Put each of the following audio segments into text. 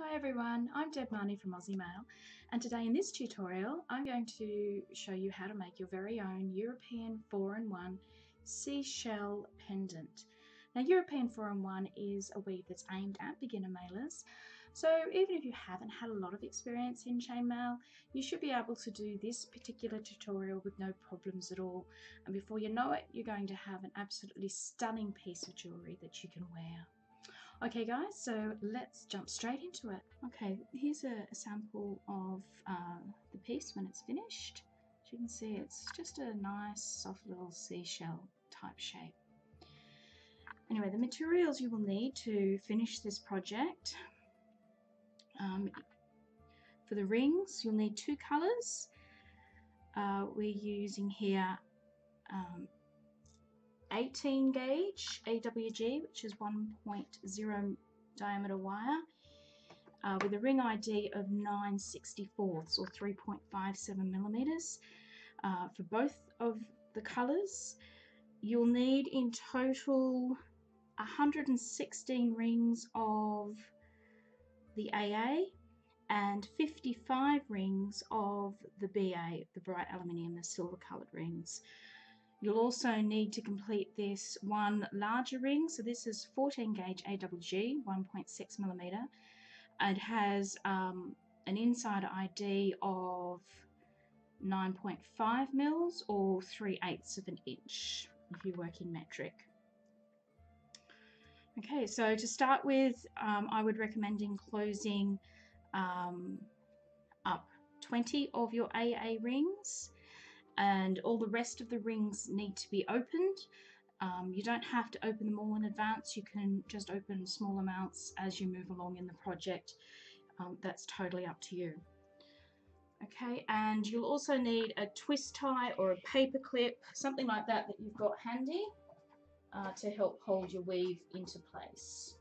Hi everyone, I'm Deb Marnie from Aussie Maille and today in this tutorial I'm going to show you how to make your very own European 4-in-1 seashell pendant. Now European 4-in-1 is a weave that's aimed at beginner mailers so even if you haven't had a lot of experience in chainmail you should be able to do this particular tutorial with no problems at all and before you know it you're going to have an absolutely stunning piece of jewellery that you can wear. Okay guys, so let's jump straight into it. Okay, here's a, sample of uh, the piece when it's finished. As you can see, it's just a nice soft little seashell type shape. Anyway, the materials you will need to finish this project. Um, for the rings, you'll need two colours. Uh, we're using here um, 18 gauge AWG, which is 1.0 diameter wire, uh, with a ring ID of 9 64ths or 3.57 millimeters uh, for both of the colors. You'll need in total 116 rings of the AA and 55 rings of the BA, the bright aluminium, the silver colored rings. You'll also need to complete this one larger ring. So this is 14 gauge AWG, 1.6 millimeter. It has um, an inside ID of 9.5 mils or 3 eighths of an inch if you're working metric. Okay, so to start with, um, I would recommend enclosing um, up 20 of your AA rings and all the rest of the rings need to be opened. Um, you don't have to open them all in advance, you can just open small amounts as you move along in the project. Um, that's totally up to you. Okay, and you'll also need a twist tie or a paper clip, something like that that you've got handy uh, to help hold your weave into place.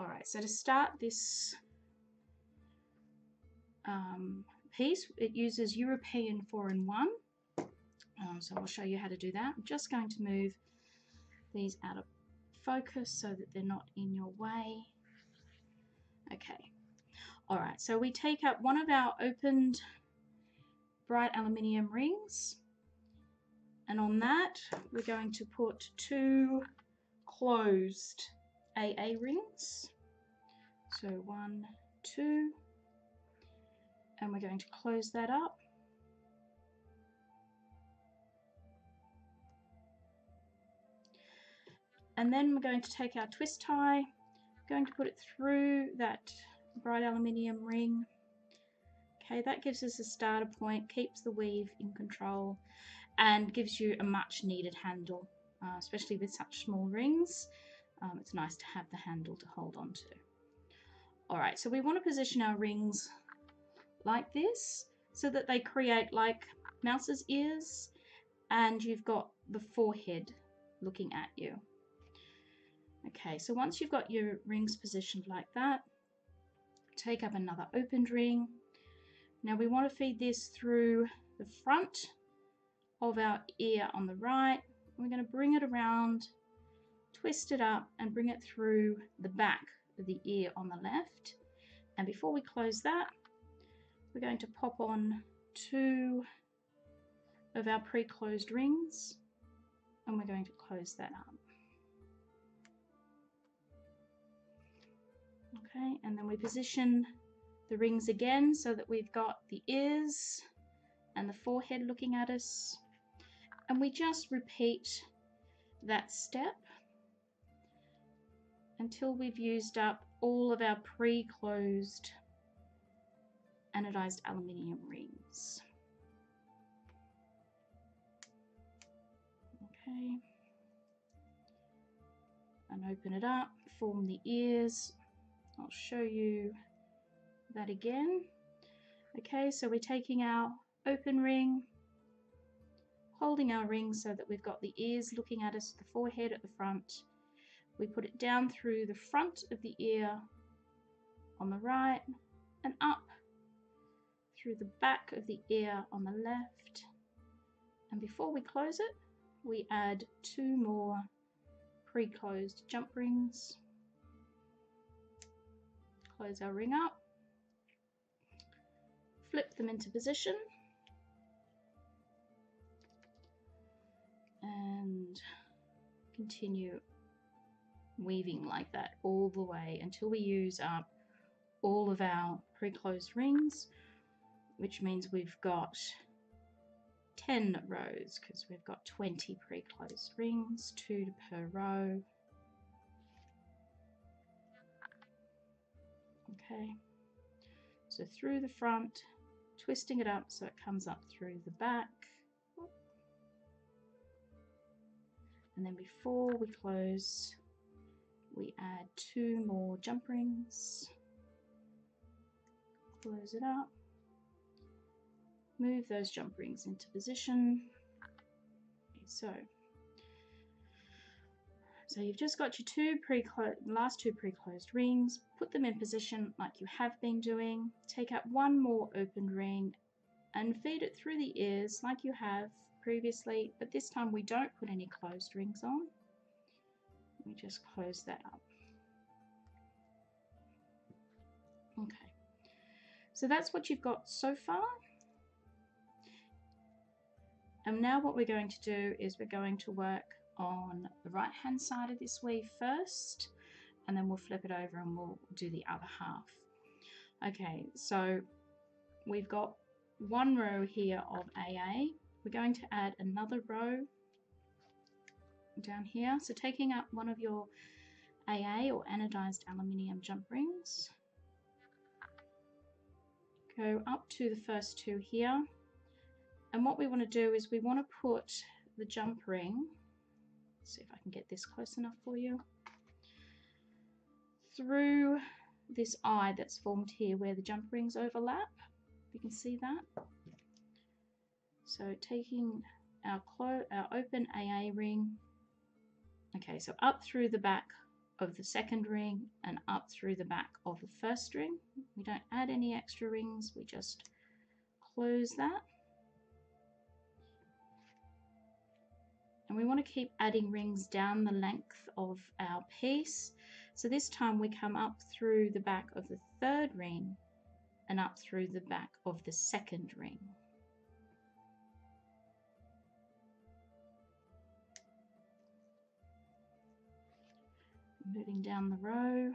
Alright, so to start this um, piece. It uses European 4-in-1. Um, so I'll show you how to do that. I'm just going to move these out of focus so that they're not in your way. Okay. Alright, so we take up one of our opened bright aluminium rings and on that we're going to put two closed AA rings. So one, two, and we're going to close that up. And then we're going to take our twist tie, going to put it through that bright aluminium ring. Okay, that gives us a starter point, keeps the weave in control and gives you a much needed handle, uh, especially with such small rings. Um, it's nice to have the handle to hold on to. Alright, so we want to position our rings like this so that they create like mouse's ears and you've got the forehead looking at you. Okay, so once you've got your rings positioned like that, take up another opened ring. Now we want to feed this through the front of our ear on the right. We're going to bring it around, twist it up and bring it through the back of the ear on the left. And before we close that, we're going to pop on two of our pre-closed rings and we're going to close that up. Okay, and then we position the rings again so that we've got the ears and the forehead looking at us. And we just repeat that step until we've used up all of our pre-closed anodized aluminium rings. Okay. And open it up, form the ears. I'll show you that again. Okay, so we're taking our open ring, holding our ring so that we've got the ears looking at us, the forehead at the front. We put it down through the front of the ear on the right and up through the back of the ear on the left. And before we close it, we add two more pre-closed jump rings. close our ring up, flip them into position, and continue weaving like that all the way until we use up all of our pre-closed rings which means we've got 10 rows because we've got 20 pre-closed rings, two per row. Okay, so through the front, twisting it up so it comes up through the back. And then before we close, we add two more jump rings. Close it up move those jump rings into position. So, so you've just got your two pre last two pre-closed rings, put them in position like you have been doing, take out one more open ring and feed it through the ears like you have previously, but this time we don't put any closed rings on. We just close that up. Okay, so that's what you've got so far. And now what we're going to do is we're going to work on the right hand side of this weave first and then we'll flip it over and we'll do the other half. Okay, so we've got one row here of AA. We're going to add another row down here. So taking up one of your AA or anodized aluminium jump rings, go up to the first two here and what we want to do is we want to put the jump ring, see if I can get this close enough for you, through this eye that's formed here where the jump rings overlap. You can see that. So taking our, our open AA ring, okay, so up through the back of the second ring and up through the back of the first ring. We don't add any extra rings, we just close that. And we want to keep adding rings down the length of our piece. So this time we come up through the back of the third ring and up through the back of the second ring. Moving down the row.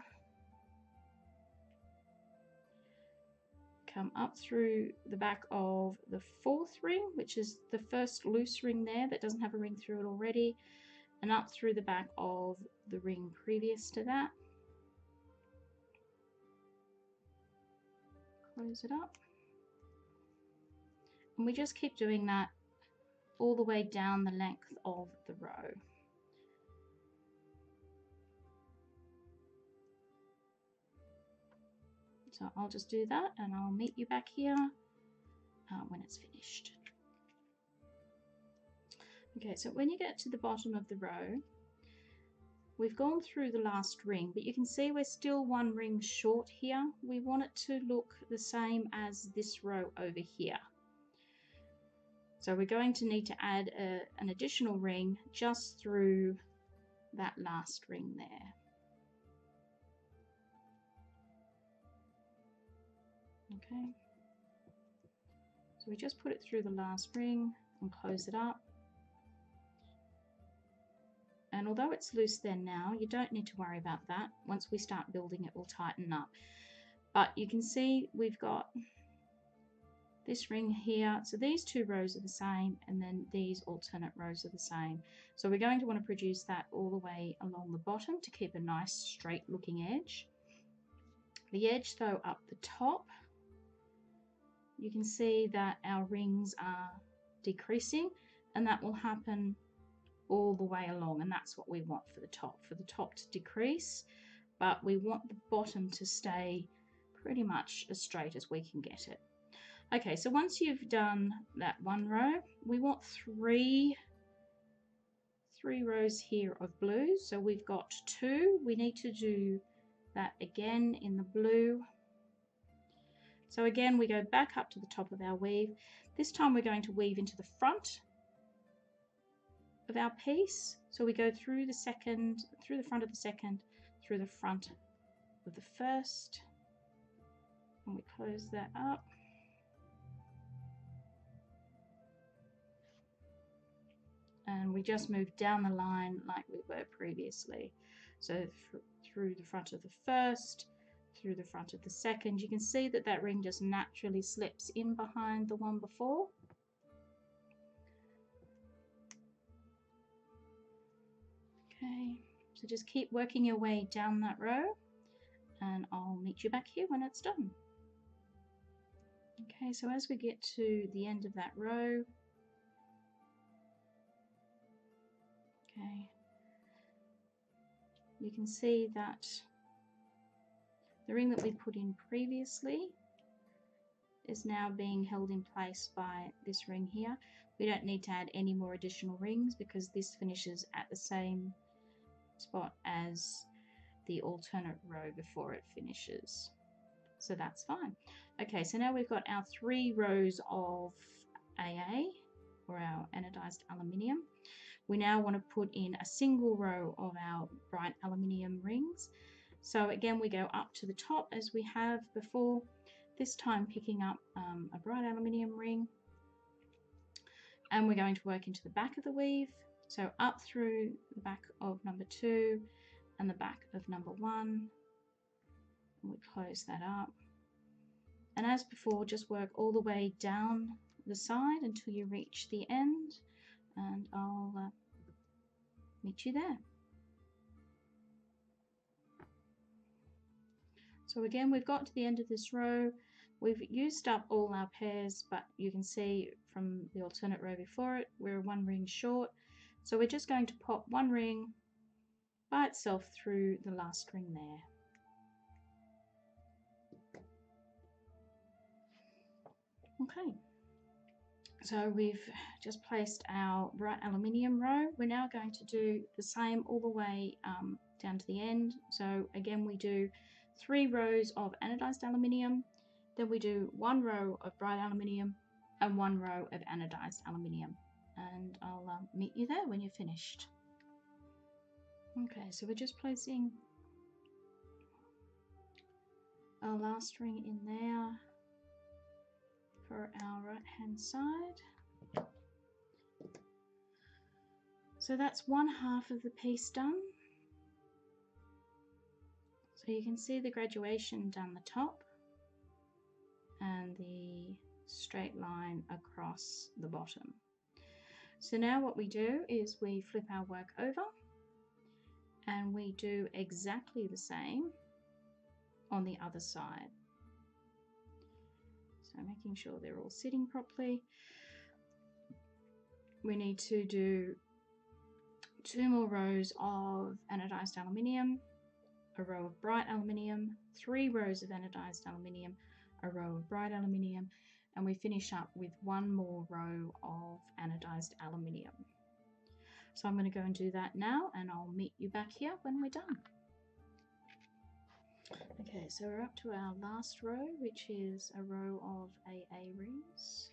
Come up through the back of the fourth ring, which is the first loose ring there that doesn't have a ring through it already, and up through the back of the ring previous to that. Close it up. And we just keep doing that all the way down the length of the row. So I'll just do that and I'll meet you back here uh, when it's finished. Okay, so when you get to the bottom of the row, we've gone through the last ring, but you can see we're still one ring short here. We want it to look the same as this row over here. So we're going to need to add a, an additional ring just through that last ring there. Okay. So we just put it through the last ring and close it up. And although it's loose there now, you don't need to worry about that. Once we start building it, will tighten up. But you can see we've got this ring here. So these two rows are the same and then these alternate rows are the same. So we're going to want to produce that all the way along the bottom to keep a nice straight looking edge. The edge though up the top you can see that our rings are decreasing and that will happen all the way along and that's what we want for the top for the top to decrease. But we want the bottom to stay pretty much as straight as we can get it. Okay so once you've done that one row we want three three rows here of blue. So we've got two. We need to do that again in the blue so again, we go back up to the top of our weave. This time we're going to weave into the front of our piece. So we go through the second, through the front of the second, through the front of the first, And we close that up. And we just move down the line like we were previously. So th through the front of the first, through the front of the second, you can see that that ring just naturally slips in behind the one before. Okay, so just keep working your way down that row and I'll meet you back here when it's done. Okay, so as we get to the end of that row, okay, you can see that the ring that we put in previously is now being held in place by this ring here. We don't need to add any more additional rings because this finishes at the same spot as the alternate row before it finishes. So that's fine. Okay, so now we've got our three rows of AA, or our anodized aluminium. We now want to put in a single row of our bright aluminium rings. So again, we go up to the top as we have before, this time picking up um, a bright aluminium ring. And we're going to work into the back of the weave. So up through the back of number two and the back of number one. And we close that up. And as before, just work all the way down the side until you reach the end. And I'll uh, meet you there. So again, we've got to the end of this row. We've used up all our pairs, but you can see from the alternate row before it, we're one ring short. So we're just going to pop one ring by itself through the last ring there. Okay, so we've just placed our right aluminium row. We're now going to do the same all the way um, down to the end. So again, we do three rows of anodized aluminium, then we do one row of bright aluminium and one row of anodized aluminium and I'll um, meet you there when you're finished. Okay, so we're just placing our last ring in there for our right hand side. So that's one half of the piece done. So you can see the graduation down the top and the straight line across the bottom. So now what we do is we flip our work over and we do exactly the same on the other side. So making sure they're all sitting properly. We need to do two more rows of anodized aluminium, a row of bright aluminium, three rows of anodized aluminium, a row of bright aluminium, and we finish up with one more row of anodized aluminium. So I'm going to go and do that now and I'll meet you back here when we're done. Okay, so we're up to our last row, which is a row of AA rings.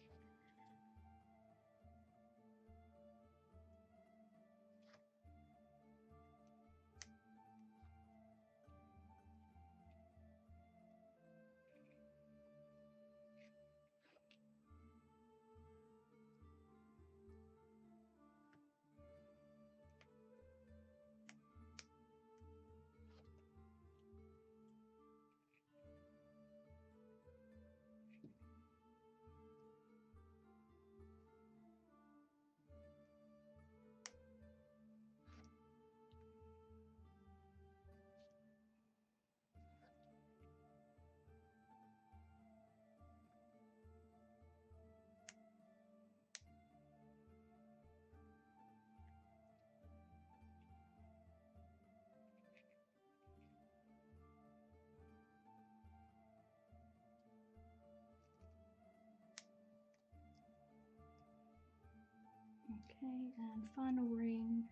Okay, and final ring.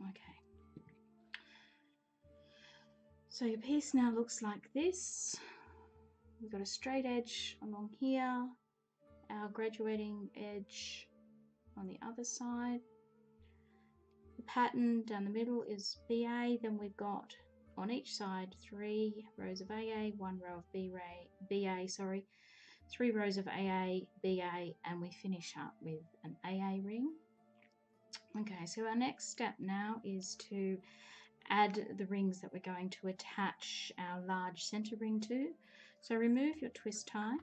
Okay. So your piece now looks like this. We've got a straight edge along here, our graduating edge on the other side. The pattern down the middle is BA, then we've got on each side three rows of AA, one row of B ray, BA, sorry, three rows of AA, BA, and we finish up with an AA ring. Okay, so our next step now is to add the rings that we're going to attach our large center ring to. So remove your twist tie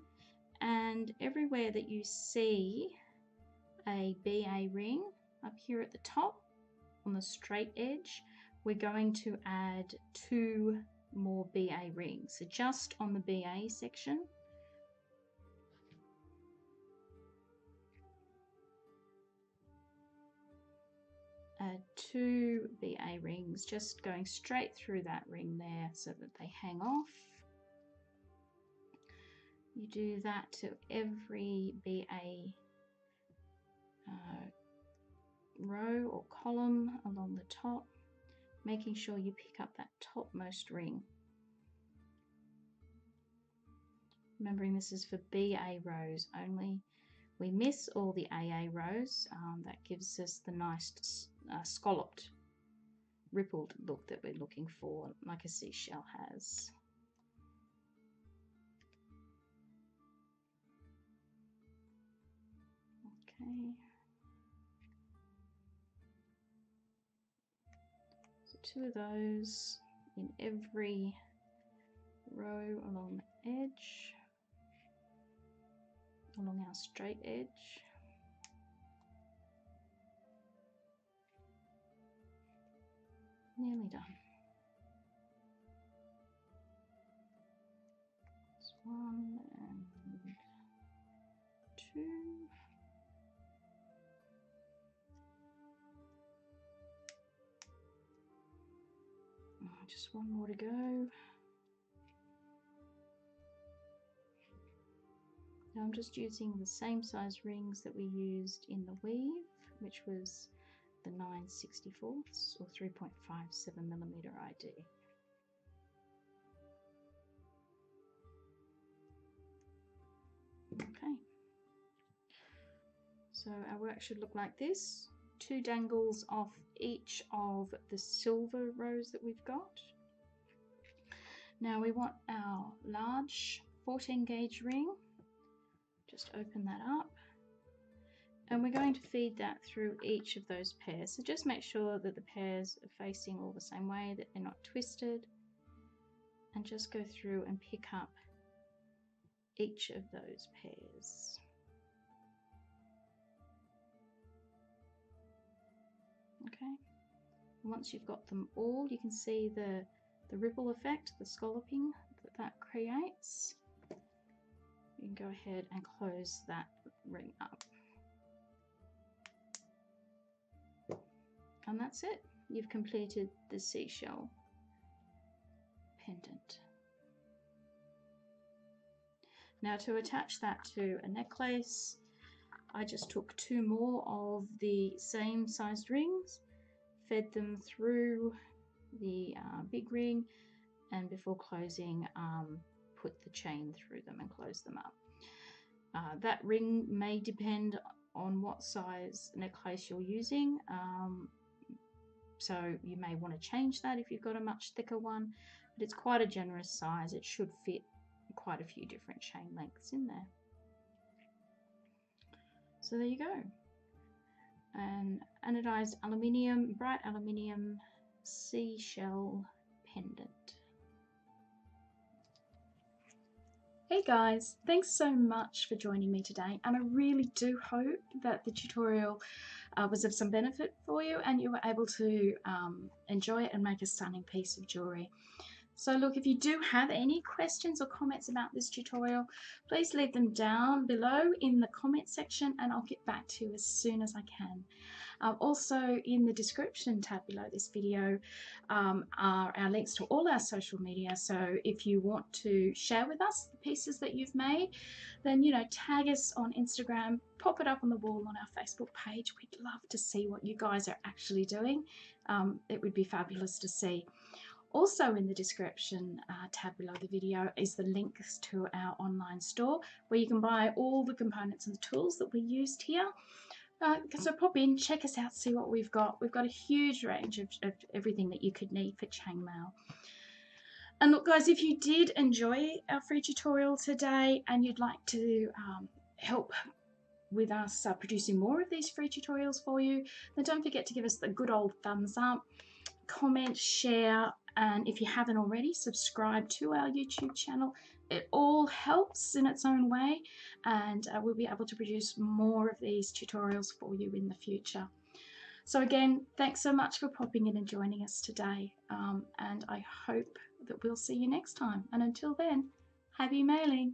and everywhere that you see a BA ring up here at the top on the straight edge, we're going to add two more BA rings. So just on the BA section, add two BA rings, just going straight through that ring there so that they hang off. You do that to every BA uh, row or column along the top, making sure you pick up that topmost ring. Remembering this is for BA rows only. We miss all the AA rows. Um, that gives us the nice uh, scalloped, rippled look that we're looking for, like a seashell has. Okay. Two of those in every row along the edge, along our straight edge. Nearly done. One and two. Just one more to go. Now I'm just using the same size rings that we used in the weave, which was the 9 64ths or 3.57 millimeter ID. Okay, so our work should look like this. Two dangles off each of the silver rows that we've got. Now we want our large 14 gauge ring. Just open that up and we're going to feed that through each of those pairs. So just make sure that the pairs are facing all the same way, that they're not twisted. And just go through and pick up each of those pairs. Okay. Once you've got them all, you can see the, the ripple effect, the scalloping that that creates. You can go ahead and close that ring up. And that's it. You've completed the seashell pendant. Now to attach that to a necklace, I just took two more of the same sized rings, fed them through the uh, big ring, and before closing, um, put the chain through them and close them up. Uh, that ring may depend on what size necklace you're using. Um, so you may want to change that if you've got a much thicker one, but it's quite a generous size. It should fit quite a few different chain lengths in there. So there you go. An anodized aluminium, bright aluminium seashell pendant. Hey guys, thanks so much for joining me today and I really do hope that the tutorial uh, was of some benefit for you and you were able to um, enjoy it and make a stunning piece of jewellery. So look, if you do have any questions or comments about this tutorial, please leave them down below in the comment section and I'll get back to you as soon as I can. Um, also in the description tab below this video um, are our links to all our social media. So if you want to share with us the pieces that you've made, then, you know, tag us on Instagram, pop it up on the wall on our Facebook page. We'd love to see what you guys are actually doing. Um, it would be fabulous to see. Also in the description uh, tab below the video is the links to our online store where you can buy all the components and the tools that we used here Uh, so pop in, check us out, see what we've got. We've got a huge range of, of everything that you could need for chainmail. And look guys, if you did enjoy our free tutorial today and you'd like to um, help with us uh, producing more of these free tutorials for you, then don't forget to give us the good old thumbs up, comment, share, and if you haven't already, subscribe to our YouTube channel. It all helps in its own way and uh, we'll be able to produce more of these tutorials for you in the future. So again, thanks so much for popping in and joining us today um, and I hope that we'll see you next time. And until then, happy mailing!